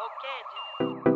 Ok. dude.